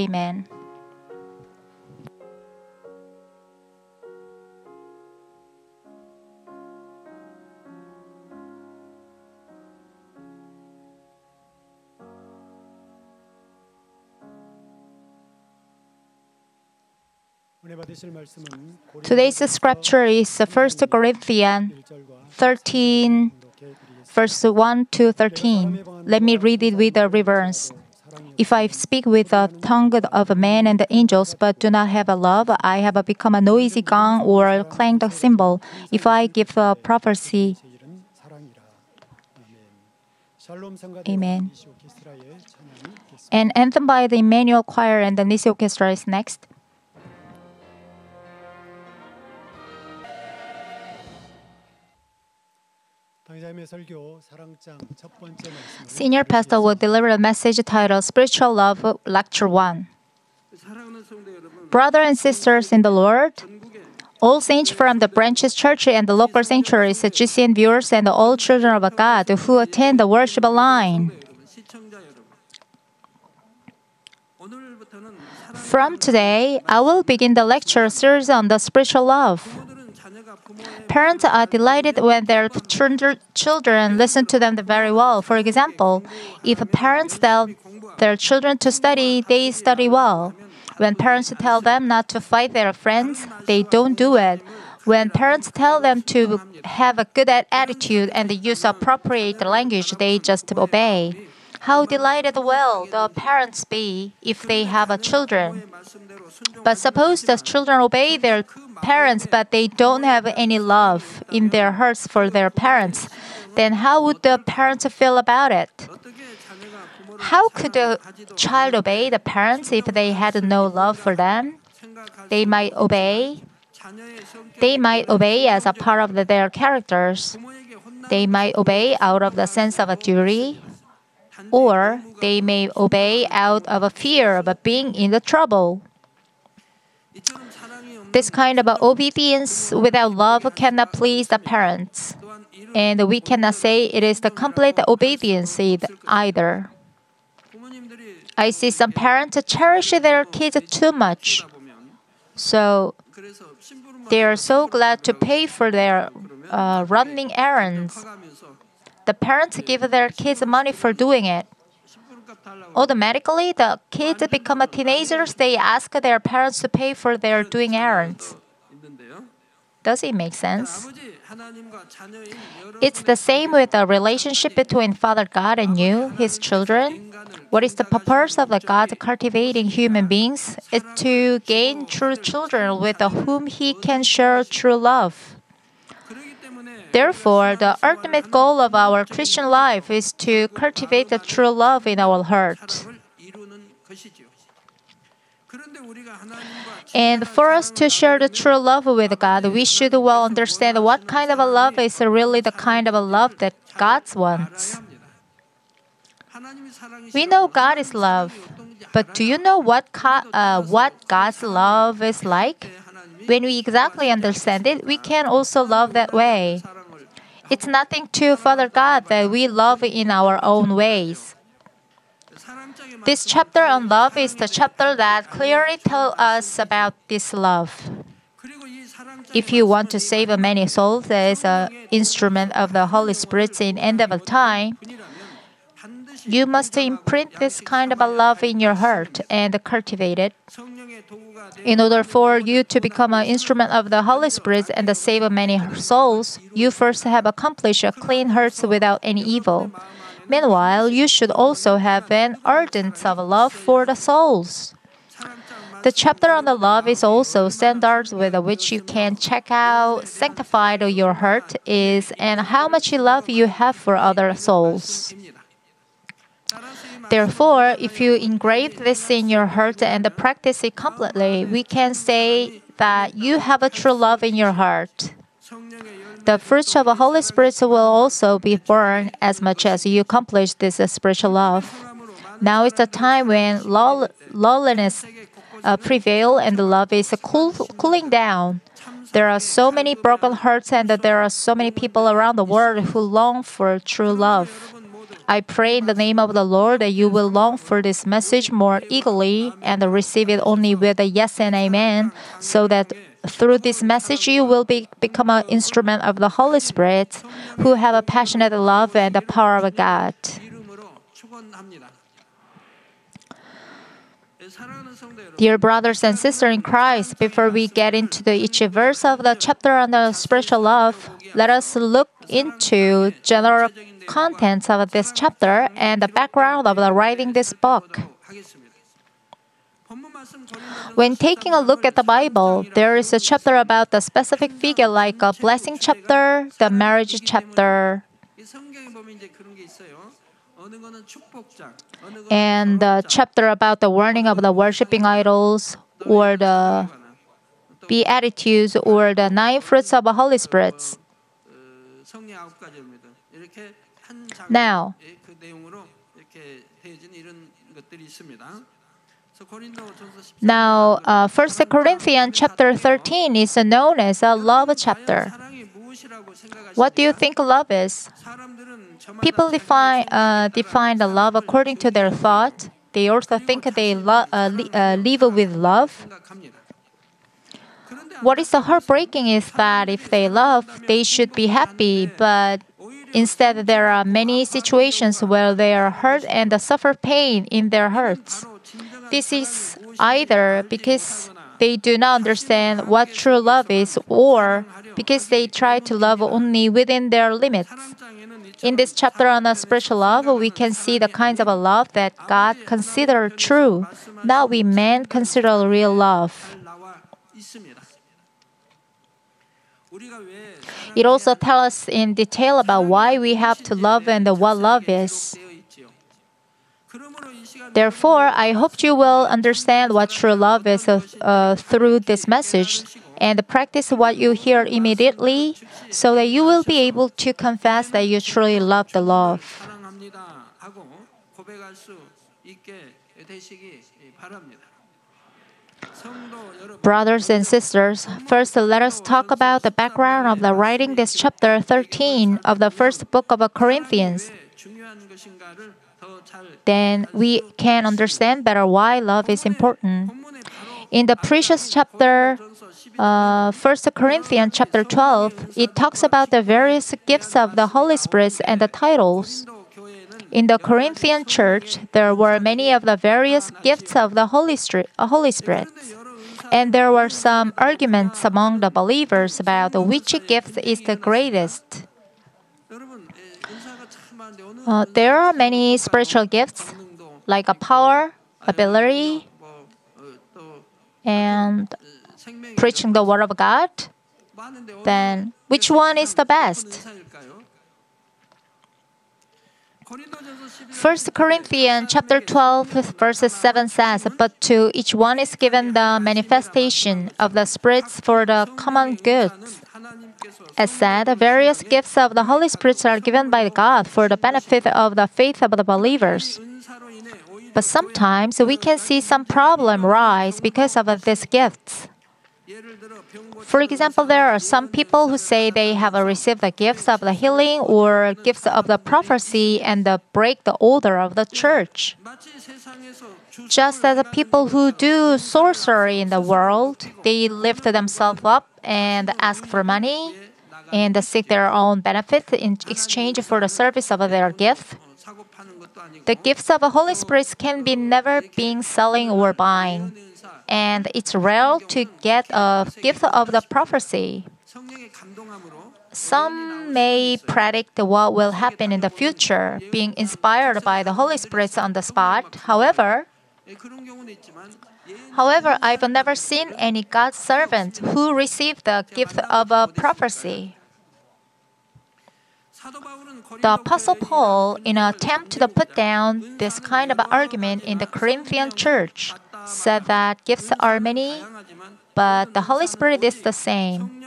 Amen. Today's scripture is 1 Corinthians 13, verse 1 to 13. Let me read it with a reverence. If I speak with the tongue of men and angels, but do not have a love, I have become a noisy gong or clanged cymbal. If I give a prophecy, Amen. An anthem by the Emmanuel Choir and the Nissi Orchestra is next. Senior pastor will deliver a message titled Spiritual Love Lecture 1. Brother and sisters in the Lord, all saints from the branches church and the local sanctuaries, GCN viewers, and all children of God who attend the worship line. From today, I will begin the lecture series on the spiritual love. Parents are delighted when their children listen to them very well. For example, if parents tell their children to study, they study well. When parents tell them not to fight their friends, they don't do it. When parents tell them to have a good attitude and use appropriate language, they just obey. How delighted will the parents be if they have a children? But suppose the children obey their parents, but they don't have any love in their hearts for their parents, then how would the parents feel about it? How could a child obey the parents if they had no love for them? They might obey. They might obey as a part of their characters. They might obey out of the sense of a duty, or they may obey out of a fear of being in the trouble. This kind of obedience without love cannot please the parents. And we cannot say it is the complete obedience either. I see some parents cherish their kids too much. So they are so glad to pay for their uh, running errands. The parents give their kids money for doing it. Automatically, the kids become teenagers, they ask their parents to pay for their doing errands. Does it make sense? It's the same with the relationship between Father God and you, His children. What is the purpose of the God cultivating human beings? Is to gain true children with whom He can share true love. Therefore, the ultimate goal of our Christian life is to cultivate the true love in our heart. And for us to share the true love with God, we should well understand what kind of a love is really the kind of a love that God wants. We know God is love, but do you know what, uh, what God's love is like? When we exactly understand it, we can also love that way. It's nothing to Father God that we love in our own ways. This chapter on love is the chapter that clearly tells us about this love. If you want to save many souls as an instrument of the Holy Spirit in end of time, you must imprint this kind of a love in your heart and cultivate it. In order for you to become an instrument of the Holy Spirit and to save many souls, you first have accomplished a clean heart without any evil. Meanwhile, you should also have an ardent of love for the souls. The chapter on the love is also standards with which you can check out sanctified your heart is and how much love you have for other souls. Therefore, if you engrave this in your heart and practice it completely, we can say that you have a true love in your heart. The fruits of the Holy Spirit will also be born as much as you accomplish this spiritual love. Now is the time when loneliness lawlessness uh, prevail and the love is cool, cooling down. There are so many broken hearts and there are so many people around the world who long for true love. I pray in the name of the Lord that you will long for this message more eagerly and receive it only with a yes and amen, so that through this message you will be, become an instrument of the Holy Spirit who have a passionate love and the power of God. Dear brothers and sisters in Christ, before we get into the, each verse of the chapter on the spiritual love, let us look into general contents of this chapter and the background of the writing this book. When taking a look at the Bible, there is a chapter about the specific figure like a blessing chapter, the marriage chapter. And the chapter about the warning of the worshipping idols or the beatitudes or the nine fruits of the Holy Spirit. Now, now, uh, 1 Corinthians chapter 13 is known as a love chapter. What do you think love is? People define, uh, define the love according to their thought. They also think they lo- uh, li- uh, live with love. What is so heartbreaking is that if they love, they should be happy, but Instead, there are many situations where they are hurt and suffer pain in their hearts. This is either because they do not understand what true love is or because they try to love only within their limits. In this chapter on spiritual love, we can see the kinds of love that God considered true, that we men consider real love. It also tells us in detail about why we have to love and what love is. Therefore, I hope you will understand what true love is uh, uh through this message and practice what you hear immediately so that you will be able to confess that you truly love the love. Brothers and sisters, first let us talk about the background of the writing this chapter 13 of the first book of Corinthians. Then we can understand better why love is important. In the precious chapter, uh, 1 Corinthians chapter 12, it talks about the various gifts of the Holy Spirit and the titles. In the Corinthian church, there were many of the various gifts of the Holy, Spirit, and there were some arguments among the believers about which gift is the greatest. Uh, there are many spiritual gifts, like a power, ability, and preaching the Word of God. Then, which one is the best? First Corinthians chapter 12 verses 7 says, But to each one is given the manifestation of the spirits for the common good. As said, various gifts of the Holy Spirit are given by God for the benefit of the faith of the believers. But sometimes we can see some problem rise because of these gifts. For example, there are some people who say they have received the gifts of the healing or gifts of the prophecy and break the order of the church. Just as the people who do sorcery in the world, they lift themselves up and ask for money and seek their own benefit in exchange for the service of their gift. The gifts of the Holy Spirit can be never being selling or buying and it's rare to get a gift of the prophecy. Some may predict what will happen in the future, being inspired by the Holy Spirit on the spot. However, However, I've never seen any God's servant who received the gift of a prophecy. The Apostle Paul, in an attempt to put down this kind of argument in the Corinthian church, said that gifts are many, but the Holy Spirit is the same.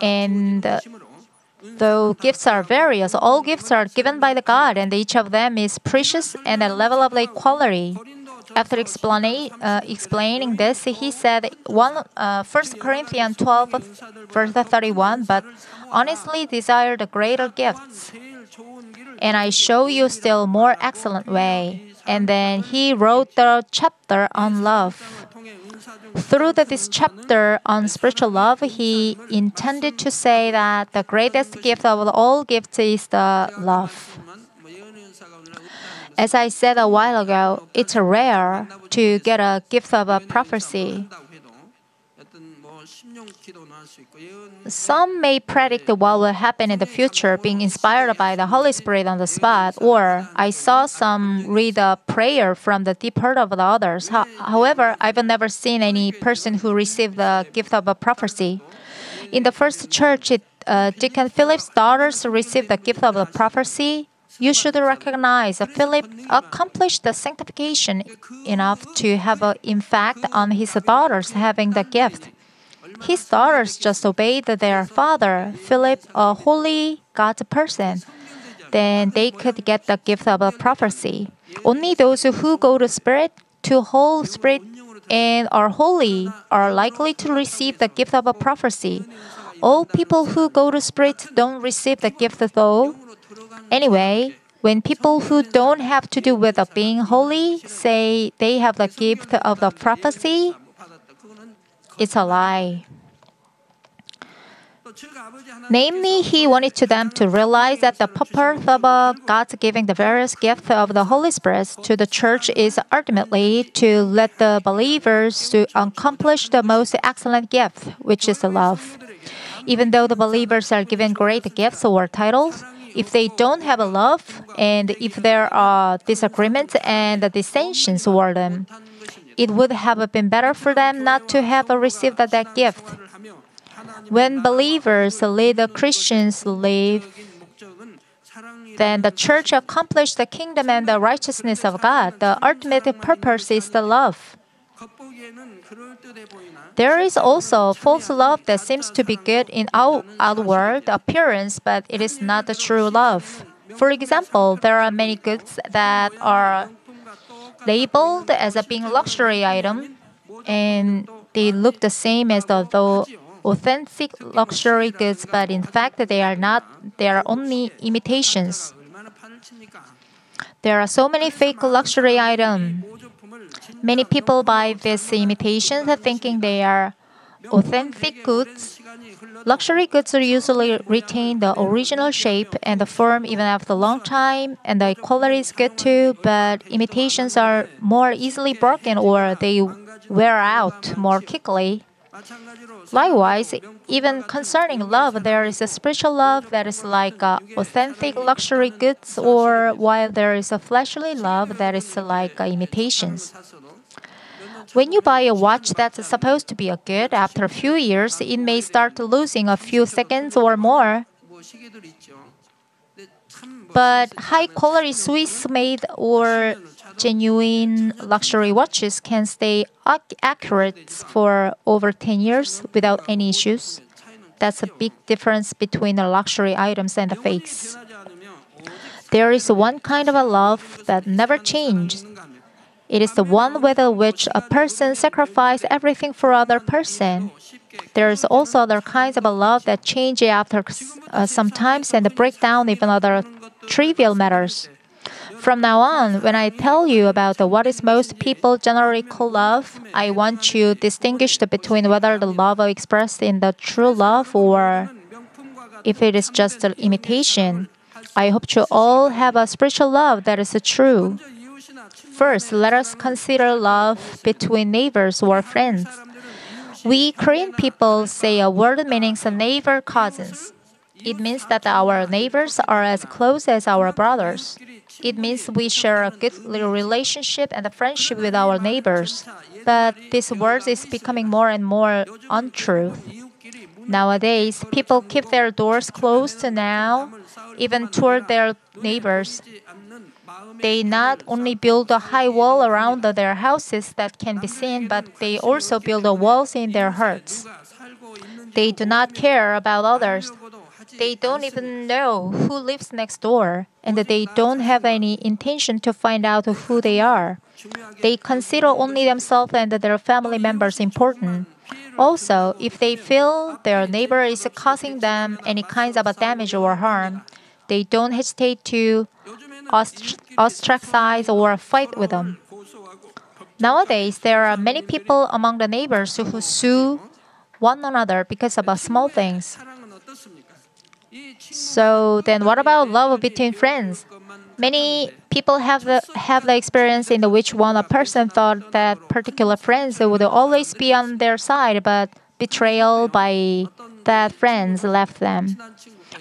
And though gifts are various, all gifts are given by the God, and each of them is precious and a level of equality. After uh, explaining this, he said, one, uh, 1 Corinthians 12, verse 31, but honestly desire the greater gifts, and I show you still more excellent way. And then he wrote the chapter on love. Through the, this chapter on spiritual love, he intended to say that the greatest gift of all gifts is the love. As I said a while ago, it's rare to get a gift of a prophecy. Some may predict what will happen in the future, being inspired by the Holy Spirit on the spot, or I saw some read a prayer from the deep heart of the others. However, I've never seen any person who received the gift of a prophecy. In the first church, it, uh, Deacon Philip's daughters received the gift of a prophecy. You should recognize that Philip accomplished the sanctification enough to have an impact on his daughters having the gift. His daughters just obeyed their father, Philip, a holy God person. Then they could get the gift of a prophecy. Only those who go to Spirit, to whole Spirit, and are holy are likely to receive the gift of a prophecy. All people who go to Spirit don't receive the gift though. Anyway, when people who don't have to do with being holy say they have the gift of the prophecy, it's a lie. Namely, he wanted to them to realize that the purpose of uh, God's giving the various gifts of the Holy Spirit to the church is ultimately to let the believers to accomplish the most excellent gift, which is love. Even though the believers are given great gifts or titles, if they don't have a love and if there are disagreements and dissensions over them, it would have been better for them not to have received that gift. When believers lead the Christians live, then the church accomplished the kingdom and the righteousness of God. The ultimate purpose is the love. There is also false love that seems to be good in outward appearance, but it is not the true love. For example, there are many goods that are labeled as a being luxury item, and they look the same as the authentic luxury goods, but in fact they are not. They are only imitations. There are so many fake luxury items. Many people buy these imitations thinking they are authentic goods, Luxury goods usually retain the original shape and the form even after a long time, and the quality is good too, but imitations are more easily broken or they wear out more quickly. Likewise, even concerning love, there is a spiritual love that is like uh, authentic luxury goods, or while there is a fleshly love that is like uh, imitations. When you buy a watch that's supposed to be a good, after a few years, it may start losing a few seconds or more. But high quality Swiss made or genuine luxury watches can stay accurate for over 10 years without any issues. That's a big difference between the luxury items and the fakes. There is one kind of a love that never changes, it is the one with which a person sacrifices everything for other person. There is also other kinds of love that change after uh, sometimes and break down even other trivial matters. From now on, when I tell you about what is most people generally call love, I want you distinguish between whether the love is expressed in the true love or if it is just an imitation. I hope you all have a spiritual love that is true. First, let us consider love between neighbors or friends. We Korean people say a word meaning neighbor cousins. It means that our neighbors are as close as our brothers. It means we share a good relationship and a friendship with our neighbors. But this word is becoming more and more untrue. Nowadays, people keep their doors closed now, even toward their neighbors. They not only build a high wall around their houses that can be seen, but they also build walls in their hearts. They do not care about others. They don't even know who lives next door, and they don't have any intention to find out who they are. They consider only themselves and their family members important. Also, if they feel their neighbor is causing them any kinds of damage or harm, they don't hesitate to ostracize or fight with them. Nowadays, there are many people among the neighbors who sue one another because of small things. So then, what about love between friends? Many people have the, have the experience in which one a person thought that particular friends would always be on their side, but betrayal by that friends left them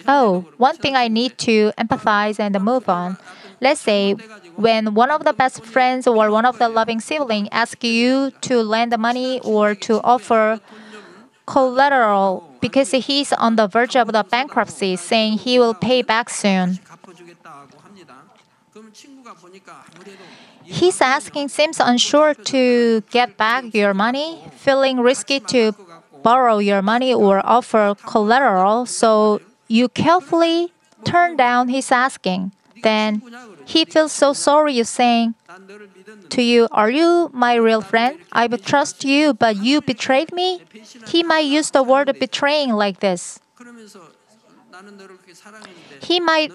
oh, one thing I need to empathize and move on. Let's say when one of the best friends or one of the loving sibling asks you to lend money or to offer collateral because he's on the verge of the bankruptcy, saying he will pay back soon. He's asking seems unsure to get back your money, feeling risky to borrow your money or offer collateral. So you carefully turn down his asking, then he feels so sorry you saying to you, Are you my real friend? I would trust you, but you betrayed me? He might use the word betraying like this. He might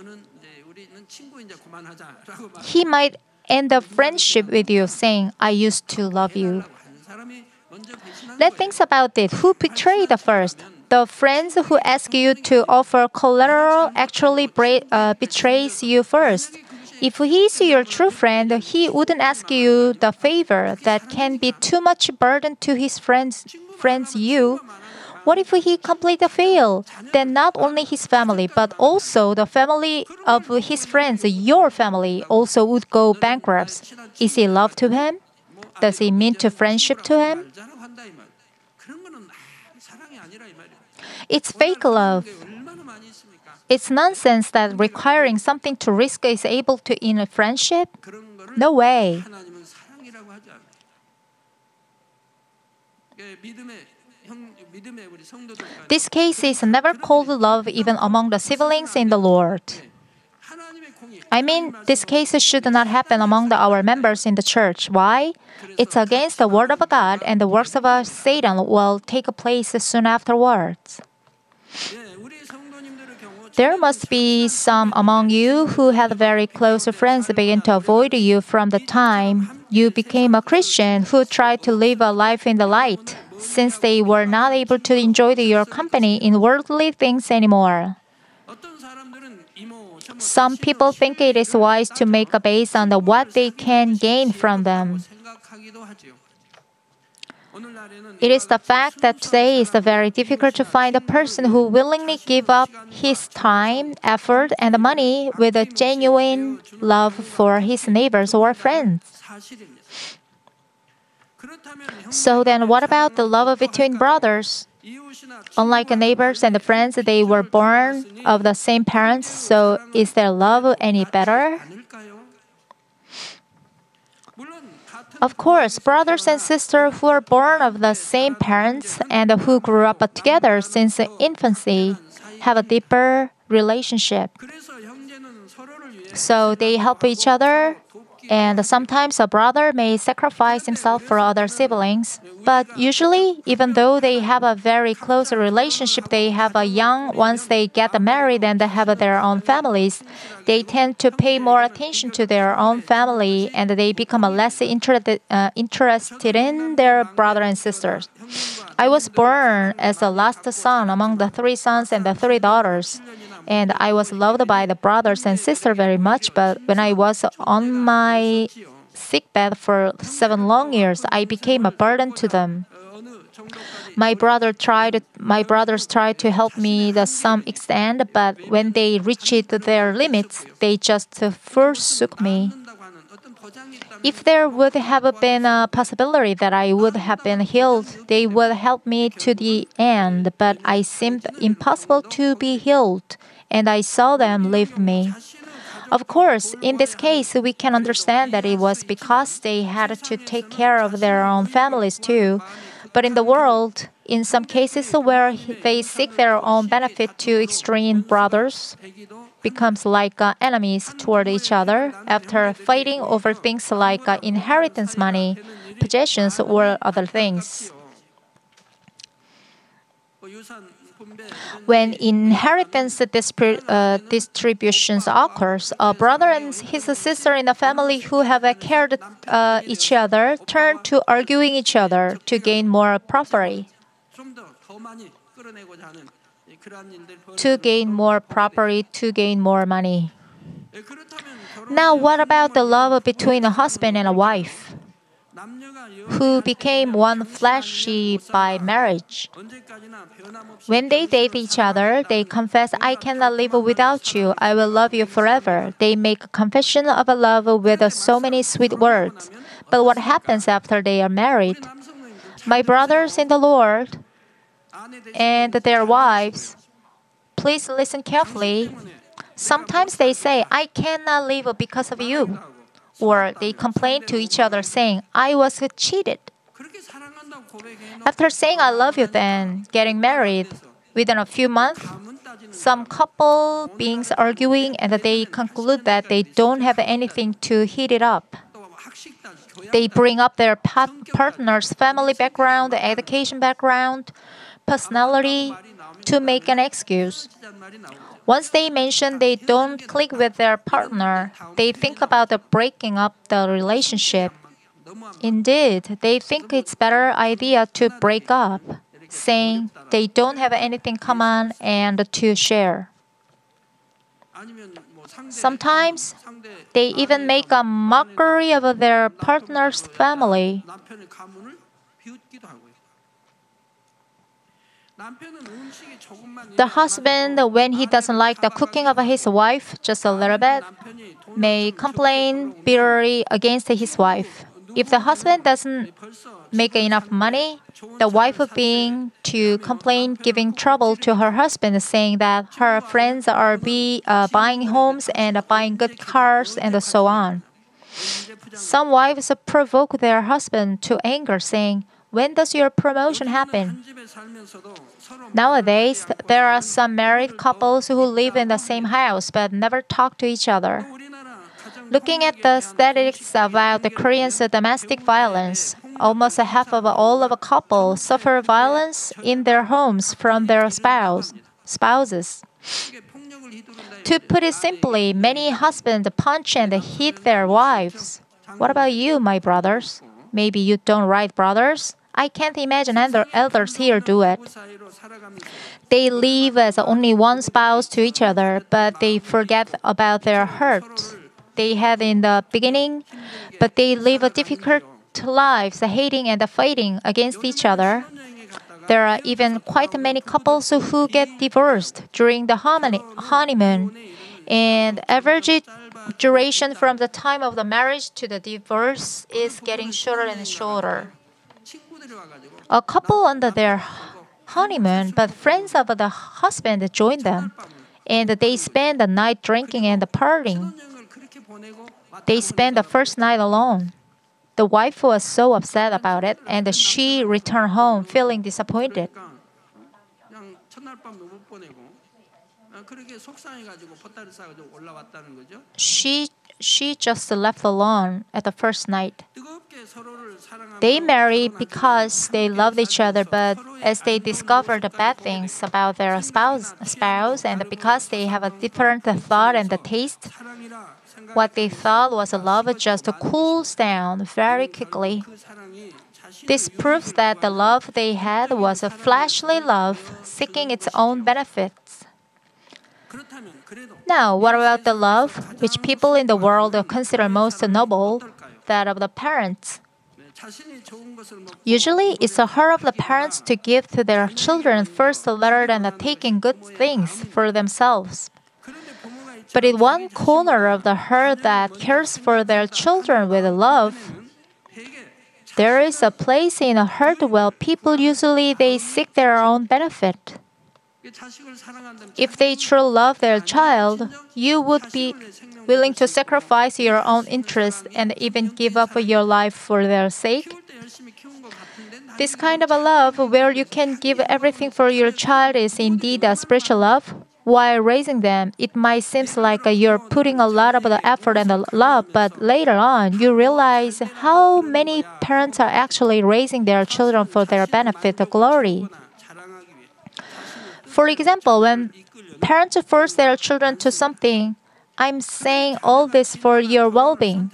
he might end the friendship with you saying, I used to love you. Let's think about it. Who betrayed the first? The friends who ask you to offer collateral actually uh, betrays you first. If he's your true friend, he wouldn't ask you the favor that can be too much burden to his friends. Friends, you. What if he completely fail? Then not only his family, but also the family of his friends, your family, also would go bankrupt. Is he love to him? Does he mean to friendship to him? It's fake love. It's nonsense that requiring something to risk is able to in a friendship. No way. This case is never called love even among the siblings in the Lord. I mean, this case should not happen among the, our members in the church. Why? It's against the word of God, and the works of Satan will take place soon afterwards. There must be some among you who had very close friends begin to avoid you from the time you became a Christian who tried to live a life in the light, since they were not able to enjoy your company in worldly things anymore. Some people think it is wise to make a base on what they can gain from them. It is the fact that today is very difficult to find a person who willingly give up his time, effort, and money with a genuine love for his neighbors or friends. So then what about the love between brothers? Unlike neighbors and friends, they were born of the same parents, so is their love any better? Of course, brothers and sisters who are born of the same parents and who grew up together since infancy have a deeper relationship. So they help each other and sometimes a brother may sacrifice himself for other siblings. But usually, even though they have a very close relationship, they have a young once they get married and they have their own families. They tend to pay more attention to their own family, and they become less interested uh, interested in their brother and sisters. I was born as the last son among the three sons and the three daughters. And I was loved by the brothers and sister very much, but when I was on my sickbed for seven long years, I became a burden to them. My brother tried my brothers tried to help me to some extent, but when they reached their limits, they just forsook me. If there would have been a possibility that I would have been healed, they would help me to the end, but I seemed impossible to be healed and I saw them leave me. Of course, in this case, we can understand that it was because they had to take care of their own families too. But in the world, in some cases where they seek their own benefit to extreme brothers becomes like uh, enemies toward each other after fighting over things like uh, inheritance money, possessions, or other things. When inheritance uh, distributions occurs, a brother and his sister in a family who have cared uh, each other turn to arguing each other to gain more property. To gain more property, to gain more money. Now, what about the love between a husband and a wife? who became one fleshy by marriage. When they date each other, they confess, I cannot live without you. I will love you forever. They make a confession of a love with so many sweet words. But what happens after they are married? My brothers in the Lord and their wives, please listen carefully. Sometimes they say, I cannot live because of you or they complain to each other saying, I was cheated. After saying, I love you, then getting married, within a few months, some couple beings arguing and they conclude that they don't have anything to heat it up. They bring up their partner's family background, education background, personality to make an excuse. Once they mention they don't click with their partner, they think about the breaking up the relationship. Indeed, they think it's better idea to break up, saying they don't have anything common and to share. Sometimes they even make a mockery of their partner's family. The husband, when he doesn't like the cooking of his wife just a little bit, may complain bitterly against his wife. If the husband doesn't make enough money, the wife would being to complain, giving trouble to her husband, saying that her friends are be, uh, buying homes and buying good cars and so on. Some wives provoke their husband to anger, saying, when does your promotion happen? Nowadays, there are some married couples who live in the same house but never talk to each other. Looking at the statistics about the Koreans' domestic violence, almost half of all of a couple suffer violence in their homes from their spouse, spouses. To put it simply, many husbands punch and hit their wives. What about you, my brothers? Maybe you don't write brothers? I can't imagine other elders here do it. They live as only one spouse to each other, but they forget about their hurts they had in the beginning, but they live a difficult lives, hating and fighting against each other. There are even quite many couples who get divorced during the honeymoon, and average duration from the time of the marriage to the divorce is getting shorter and shorter a couple under their honeymoon, but friends of the husband joined them, and they spent the night drinking and partying. They spent the first night alone. The wife was so upset about it, and she returned home feeling disappointed. She she just left alone at the first night. They married because they loved each other, but as they discovered bad things about their spouse, spouse and because they have a different thought and taste, what they thought was love just cools down very quickly. This proves that the love they had was a fleshly love, seeking its own benefit. Now, what about the love which people in the world consider most noble, that of the parents? Usually, it's the heart of the parents to give to their children first rather than taking good things for themselves. But in one corner of the heart that cares for their children with love, there is a place in a heart where people usually they seek their own benefit. If they truly love their child, you would be willing to sacrifice your own interest and even give up your life for their sake. This kind of a love, where you can give everything for your child, is indeed a spiritual love. While raising them, it might seem like you're putting a lot of the effort and the love, but later on, you realize how many parents are actually raising their children for their benefit or glory. For example, when parents force their children to something, I'm saying all this for your well being.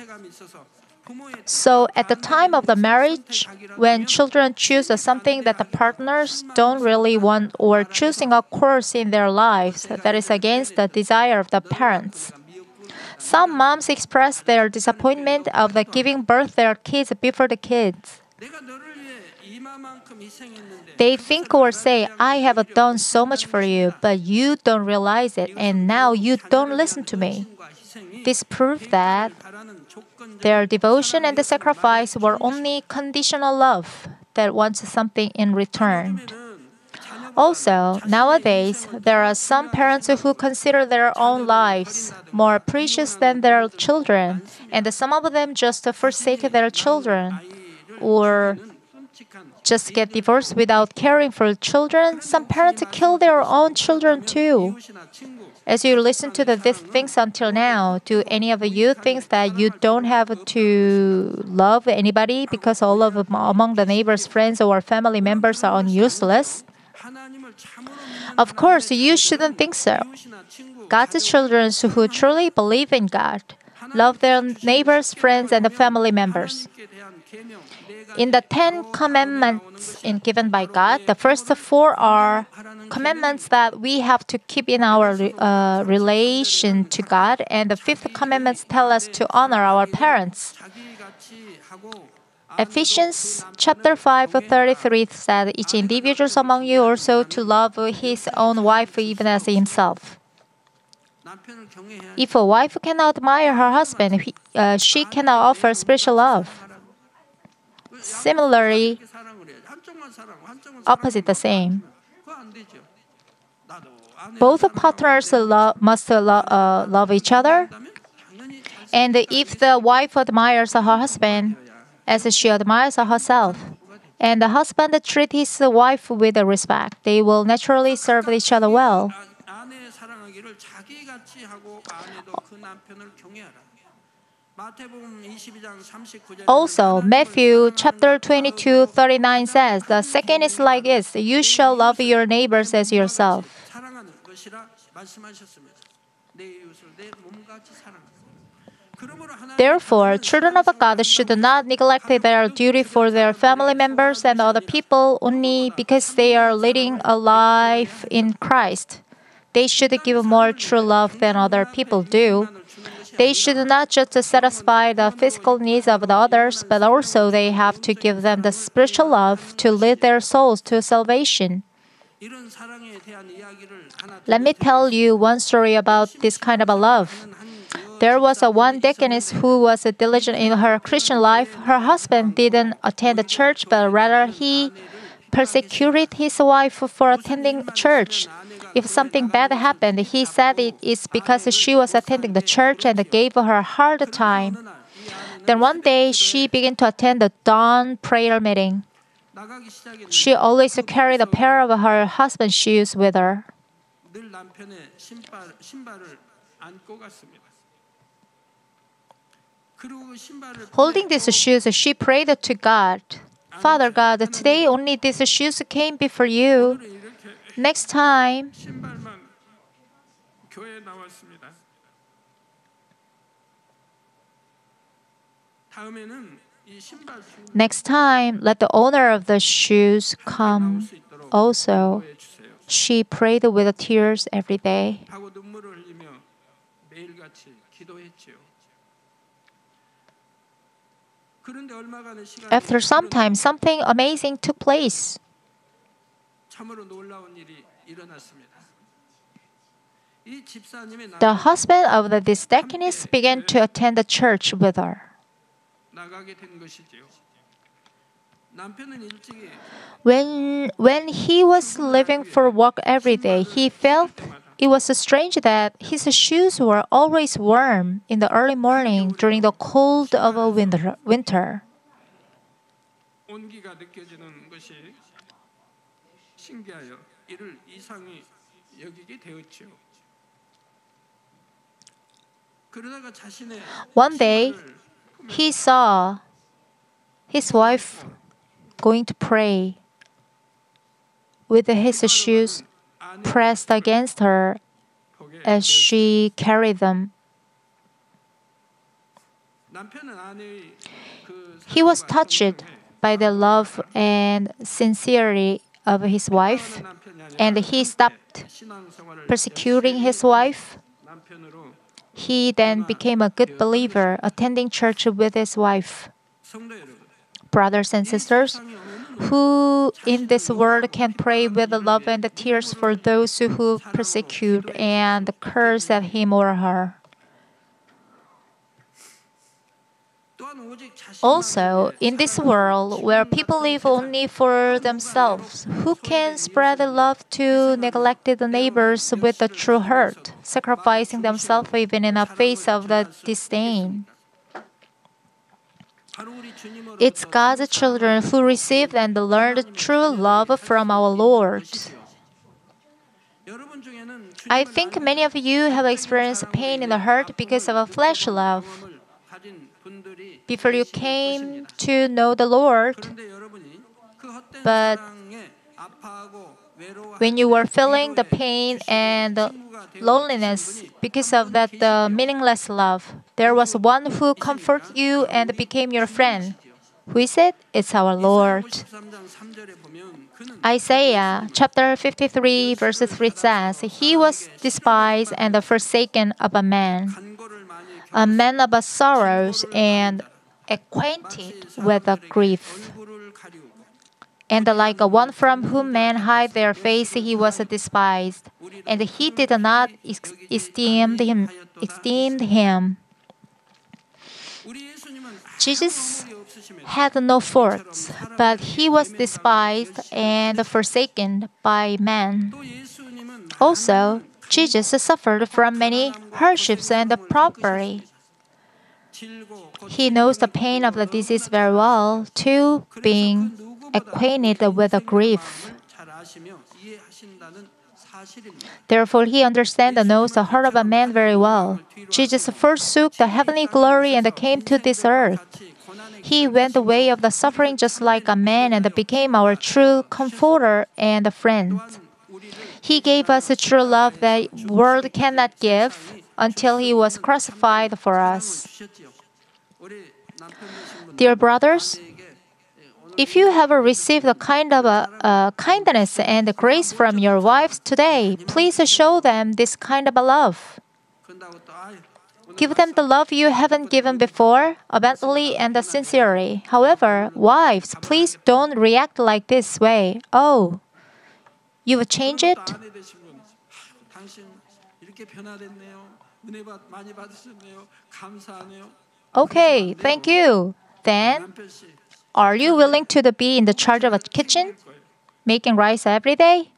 So, at the time of the marriage, when children choose something that the partners don't really want or choosing a course in their lives that is against the desire of the parents, some moms express their disappointment of the giving birth their kids before the kids. They think or say, I have done so much for you, but you don't realize it, and now you don't listen to me. This proves that their devotion and the sacrifice were only conditional love that wants something in return. Also, nowadays, there are some parents who consider their own lives more precious than their children, and some of them just forsake their children or just get divorced without caring for children. Some parents kill their own children too. As you listen to the, these things until now, do any of you think that you don't have to love anybody because all of among the neighbors, friends, or family members are useless? Of course, you shouldn't think so. God's children who truly believe in God love their neighbors, friends, and family members. In the Ten Commandments in given by God, the first four are commandments that we have to keep in our uh, relation to God, and the fifth commandment tells us to honor our parents. Ephesians chapter 5 33 said each individual among you also to love his own wife even as himself. If a wife cannot admire her husband, he, uh, she cannot offer spiritual love similarly opposite the same. Both partners lo- must lo- uh, love each other. And if the wife admires her husband as she admires herself, and the husband treats his wife with respect, they will naturally serve each other well. Also, Matthew chapter 22, 39 says, The second is like this you shall love your neighbors as yourself. Therefore, children of God should not neglect their duty for their family members and other people only because they are leading a life in Christ. They should give more true love than other people do. They should not just satisfy the physical needs of the others, but also they have to give them the spiritual love to lead their souls to salvation. Let me tell you one story about this kind of a love. There was a one deaconess who was diligent in her Christian life. Her husband didn't attend the church, but rather he persecuted his wife for attending church. If something bad happened, he said it is because she was attending the church and gave her a hard time. Then one day she began to attend the dawn prayer meeting. She always carried a pair of her husband's shoes with her. Holding these shoes, she prayed to God Father God, today only these shoes came before you. Next time, Next time, let the owner of the shoes come also. She prayed with tears every day. After some time, something amazing took place. The husband of the distacanist began to attend the church with her. When, when he was leaving for work every day, he felt it was strange that his shoes were always warm in the early morning during the cold of a winter. winter. 신기하여 이를 이상히 여기게 되었지요. 그러다가 자신의 One day, 신발을 he saw his wife going to pray with his shoes pressed against her 거기에 as she carried them. 남편은 아내의 그 He was 사랑과 touched by the love and sincerity of his wife, and he stopped persecuting his wife. He then became a good believer, attending church with his wife. Brothers and sisters, who in this world can pray with love and tears for those who persecute and curse at him or her? Also, in this world where people live only for themselves, who can spread the love to neglected neighbors with a true heart, sacrificing themselves even in the face of the disdain? It's God's children who received and learned true love from our Lord. I think many of you have experienced pain in the heart because of a flesh love before you came to know the Lord. But when you were feeling the pain and the loneliness because of that uh, the meaningless love, there was one who comforted you and became your friend. Who is it? It's our Lord. Isaiah chapter 53, verse 3 says, He was despised and forsaken of a man a man of sorrows and acquainted with the grief. And like one from whom men hide their face, he was despised, and he did not esteem him. Esteemed him. Jesus had no faults, but he was despised and forsaken by men. Also, Jesus suffered from many hardships and property. He knows the pain of the disease very well, too, being acquainted with the grief. Therefore, he understands and knows the heart of a man very well. Jesus forsook the heavenly glory and came to this earth. He went the way of the suffering just like a man and became our true comforter and friend. He gave us a true love that world cannot give until he was crucified for us. Dear brothers, if you have received a kind of a, a kindness and grace from your wives today, please show them this kind of a love. Give them the love you haven't given before, abundantly and sincerely. However, wives, please don't react like this way. Oh, you will change it. Okay, thank you. Then, are you willing to be in the charge of a kitchen, making rice every day?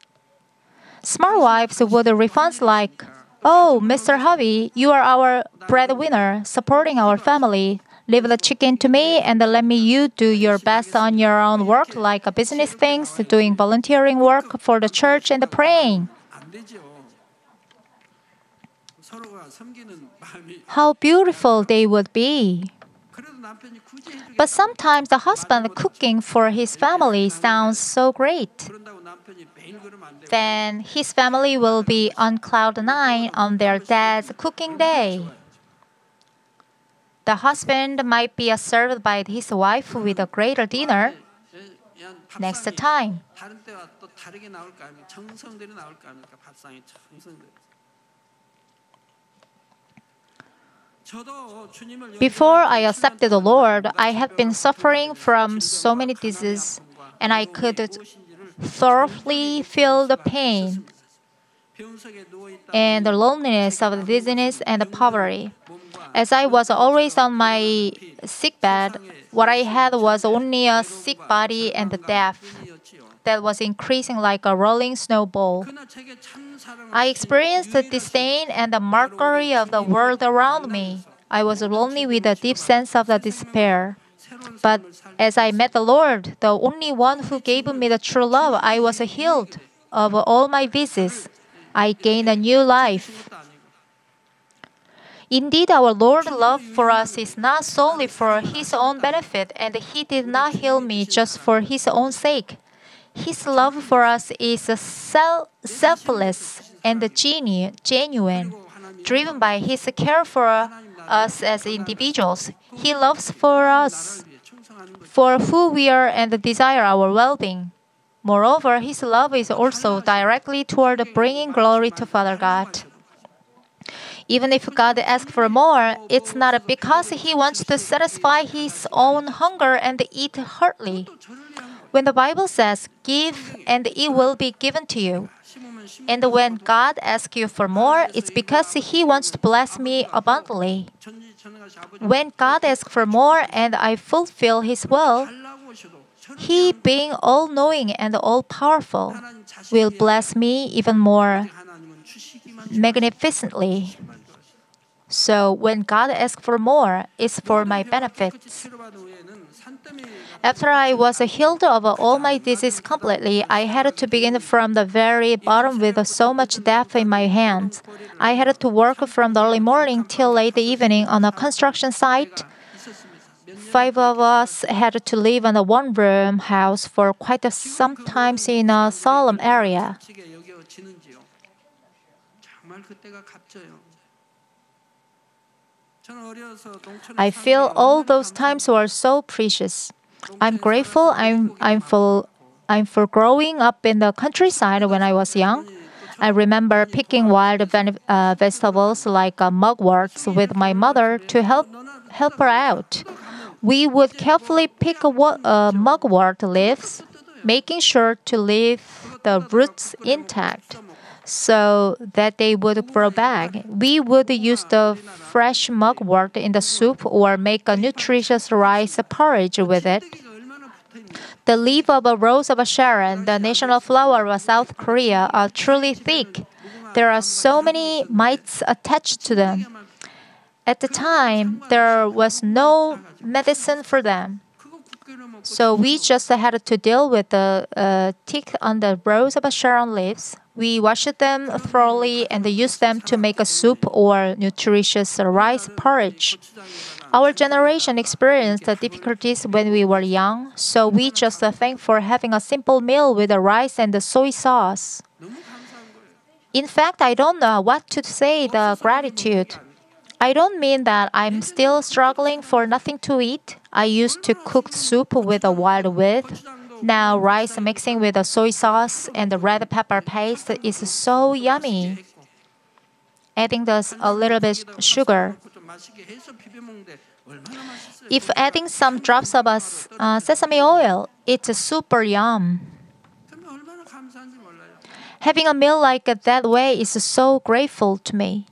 Smart wives would respond like, Oh, Mr. Harvey, you are our breadwinner, supporting our family. Leave the chicken to me and let me you do your best on your own work like business things, doing volunteering work for the church and the praying. How beautiful they would be. But sometimes the husband cooking for his family sounds so great. Then his family will be on cloud nine on their dad's cooking day. The husband might be served by his wife with a greater dinner next time. Before I accepted the Lord, I had been suffering from so many diseases, and I could thoroughly feel the pain and the loneliness of the disease and the poverty. As I was always on my sick bed, what I had was only a sick body and the death that was increasing like a rolling snowball. I experienced the disdain and the mockery of the world around me. I was lonely with a deep sense of the despair. But as I met the Lord, the only one who gave me the true love, I was healed of all my vices. I gained a new life. Indeed, our Lord's mm-hmm. love for us is not solely for His own benefit, and He did not heal me just for His own sake. His love for us is selfless and genuine, driven by His care for us as individuals. He loves for us, for who we are, and desire our well being. Moreover, His love is also directly toward bringing glory to Father God. Even if God asks for more, it's not because he wants to satisfy his own hunger and eat heartily. When the Bible says, Give and it will be given to you. And when God asks you for more, it's because He wants to bless me abundantly. When God asks for more and I fulfill His will, He, being all knowing and all powerful, will bless me even more magnificently. So when God asks for more, it's for my benefits. After I was healed of all my disease completely, I had to begin from the very bottom with so much depth in my hands. I had to work from the early morning till late evening on a construction site. Five of us had to live in a one room house for quite some time in a solemn area. I feel all those times were so precious. I'm grateful I'm, I'm, for, I'm for growing up in the countryside when I was young. I remember picking wild uh, vegetables like uh, mugworts with my mother to help, help her out. We would carefully pick uh, mugwort leaves, making sure to leave the roots intact so that they would grow back. We would use the fresh mugwort in the soup or make a nutritious rice porridge with it. The leaf of a rose of Sharon, the national flower of South Korea, are truly thick. There are so many mites attached to them. At the time, there was no medicine for them. So we just had to deal with the uh, tick on the rose of Sharon leaves. We wash them thoroughly and use them to make a soup or nutritious rice porridge. Our generation experienced difficulties when we were young, so we just thank for having a simple meal with the rice and the soy sauce. In fact, I don't know what to say the gratitude. I don't mean that I'm still struggling for nothing to eat. I used to cook soup with a wild wheat, now, rice mixing with the soy sauce and the red pepper paste is so yummy. Adding this a little bit sugar. If adding some drops of uh, sesame oil, it's super yum. Having a meal like that way is so grateful to me.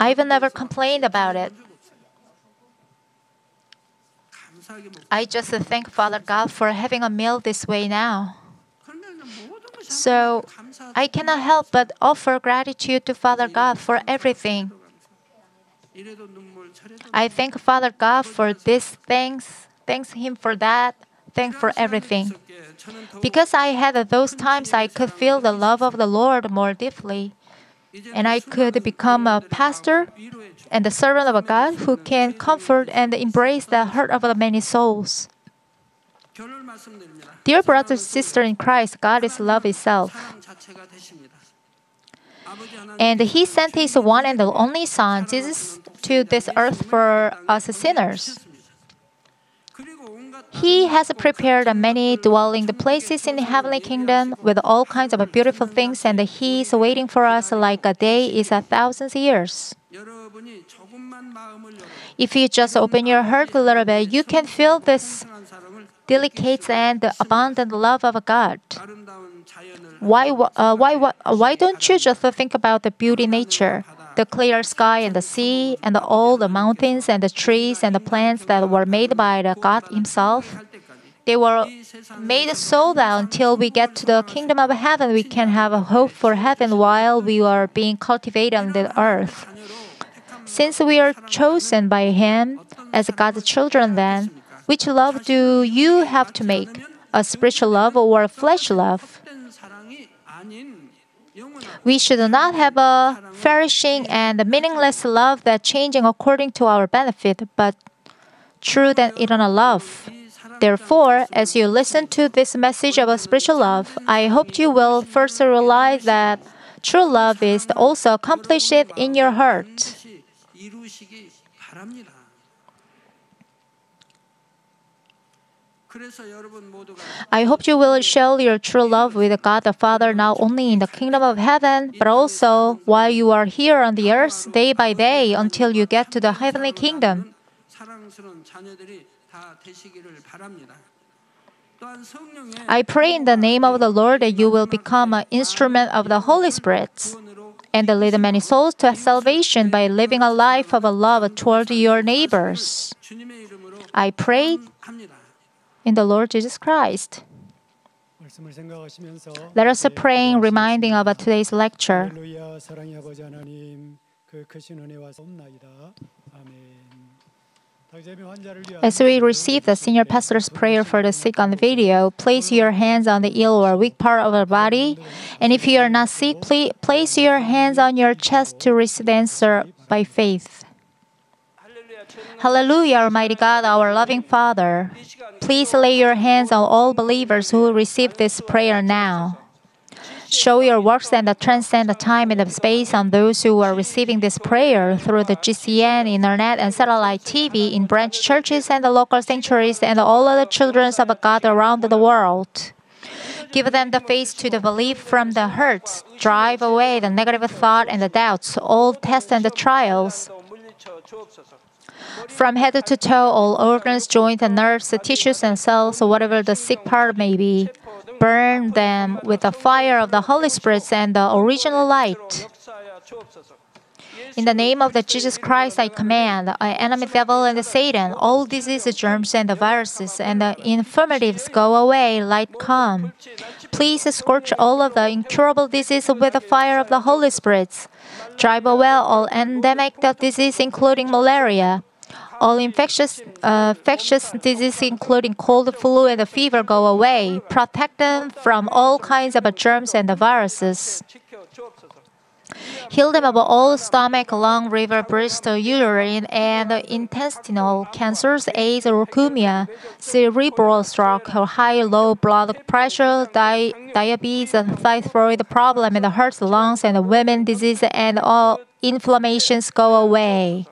I've never complained about it. I just thank Father God for having a meal this way now. So I cannot help but offer gratitude to Father God for everything. I thank Father God for this, thanks thanks Him for that, thank for everything. Because I had those times I could feel the love of the Lord more deeply and I could become a pastor and the servant of a God who can comfort and embrace the hurt of the many souls. Dear brothers and sisters in Christ, God is love itself. And He sent His one and only Son, Jesus, to this earth for us sinners. He has prepared many dwelling places in the heavenly kingdom with all kinds of beautiful things, and He is waiting for us like a day is a thousand years. If you just open your heart a little bit, you can feel this delicate and abundant love of God. Why, uh, why, why, why don't you just think about the beauty nature? the clear sky and the sea, and all the mountains and the trees and the plants that were made by the God Himself. They were made so that until we get to the kingdom of heaven, we can have a hope for heaven while we are being cultivated on the earth. Since we are chosen by Him as God's children, then, which love do you have to make? A spiritual love or a flesh love? We should not have a flourishing and meaningless love that changing according to our benefit, but true and eternal love. Therefore, as you listen to this message about spiritual love, I hope you will first realize that true love is also accomplished in your heart. I hope you will show your true love with God the Father not only in the kingdom of heaven, but also while you are here on the earth day by day until you get to the heavenly kingdom. I pray in the name of the Lord that you will become an instrument of the Holy Spirit and lead many souls to salvation by living a life of love toward your neighbors. I pray in the Lord Jesus Christ. Let us pray, reminding about today's lecture. As we receive the senior pastor's prayer for the sick on the video, place your hands on the ill or weak part of the body. And if you are not sick, please place your hands on your chest to receive the answer by faith. Hallelujah, Almighty God, our loving Father. Please lay your hands on all believers who receive this prayer now. Show your works that transcend the time and the space on those who are receiving this prayer through the GCN, internet, and satellite TV in branch churches and the local sanctuaries and all other children of God around the world. Give them the faith to the belief from the hurts. Drive away the negative thought and the doubts, all tests and the trials from head to toe, all organs, joints, and nerves, tissues, and cells, whatever the sick part may be. Burn them with the fire of the Holy Spirit and the original light. In the name of the Jesus Christ, I command, I enemy devil and Satan, all diseases, germs, and the viruses, and the infirmities go away, light come. Please scorch all of the incurable diseases with the fire of the Holy Spirit. Drive away all endemic diseases, including malaria all infectious, uh, infectious diseases, including cold, flu, and fever, go away. Protect them from all kinds of germs and viruses. Heal them of all stomach, lung, liver, breast, uterine, and intestinal cancers, AIDS, leukemia, cerebral stroke, high low blood pressure, di- diabetes, and thyroid problem, and heart, lungs, and women disease, and all inflammations go away.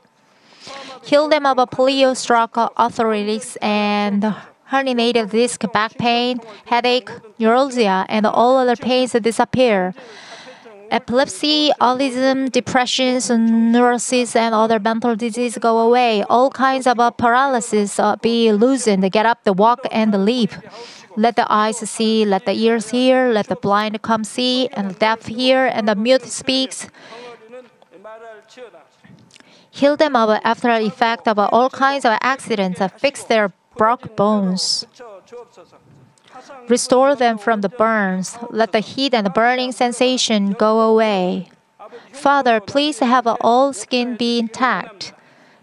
Heal them of a polio, stroke, arthritis, and herniated disc, back pain, headache, neuralgia, and all other pains disappear. Epilepsy, autism, depressions, neurosis, and other mental disease go away. All kinds of paralysis uh, be loosened. Get up, the walk, and the leap. Let the eyes see, let the ears hear, let the blind come see, and the deaf hear, and the mute speaks. Kill them up after effect of all kinds of accidents, fix their broke bones. Restore them from the burns. Let the heat and the burning sensation go away. Father, please have all skin be intact.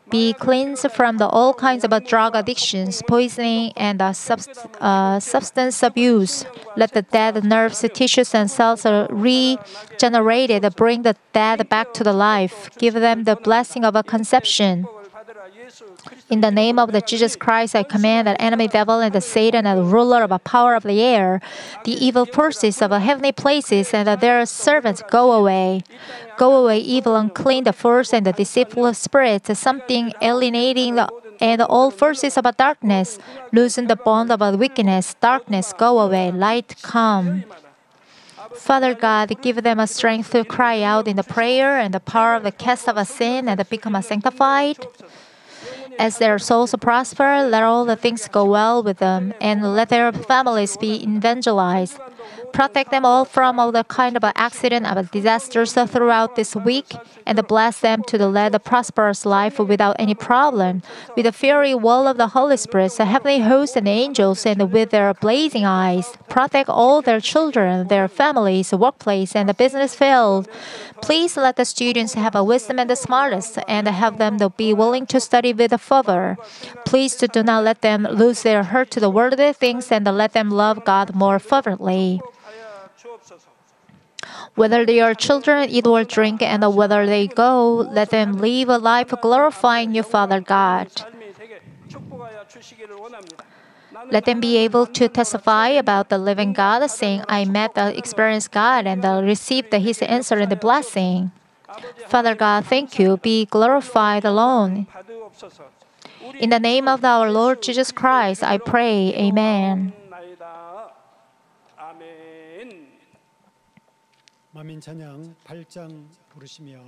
Be cleansed from the all kinds of drug addictions, poisoning, and uh, subst- uh, substance abuse. Let the dead nerves, tissues, and cells are regenerated. Bring the dead back to the life. Give them the blessing of a conception. In the name of the Jesus Christ, I command that enemy devil and the Satan and the ruler of the power of the air, the evil forces of the heavenly places, and their servants go away. Go away, evil, unclean, the force and the deceitful spirits, something alienating the and all forces of darkness. Loosen the bond of wickedness. Darkness, go away. Light, come. Father God, give them a strength to cry out in the prayer and the power of the cast of a sin and become a sanctified. As their souls prosper, let all the things go well with them, and let their families be evangelized. Protect them all from all the kind of accident of disasters throughout this week, and bless them to lead a prosperous life without any problem. With the fiery wall of the Holy Spirit, the heavenly hosts and angels, and with their blazing eyes, protect all their children, their families, workplace, and the business field. Please let the students have a wisdom and the smartest, and have them to be willing to study with fervor. Please do not let them lose their heart to the worldly things, and let them love God more fervently. Whether they are children, eat or drink, and whether they go, let them live a life glorifying your Father God. Let them be able to testify about the living God, saying, I met the experienced God and I received his answer and the blessing. Father God, thank you. Be glorified alone. In the name of our Lord Jesus Christ, I pray. Amen. 만민 찬양 8장 부르시며